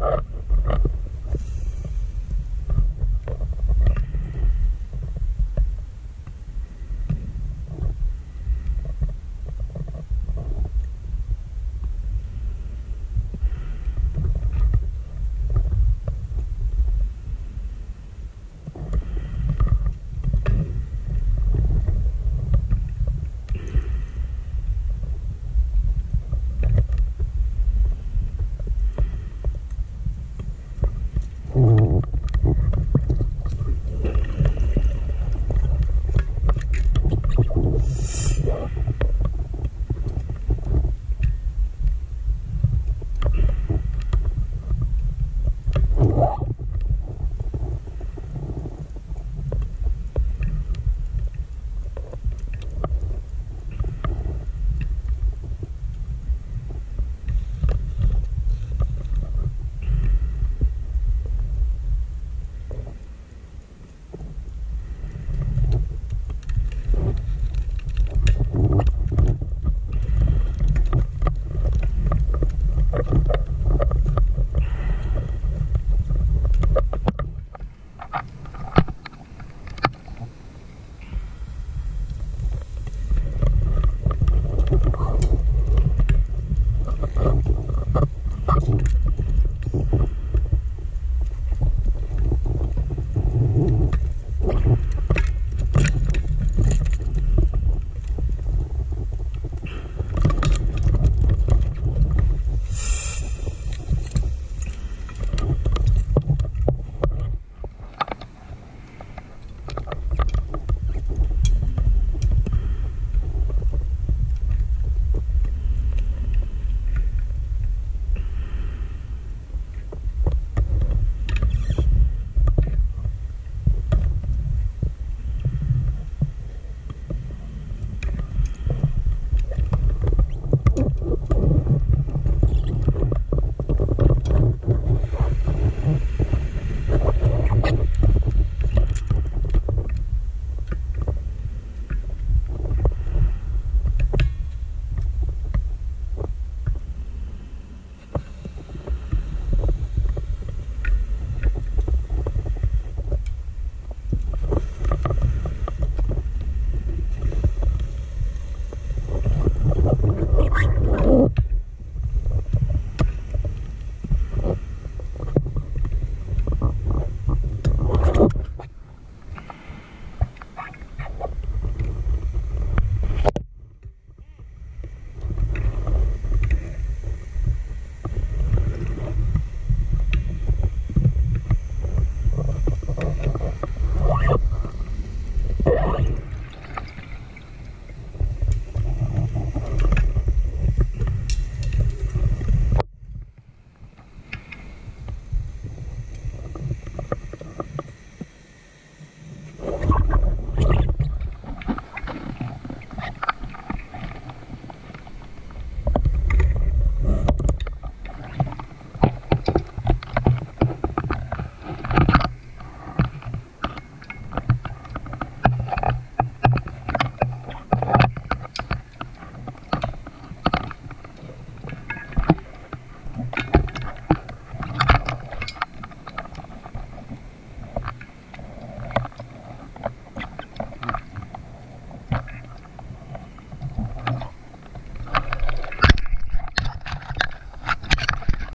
Uh-huh.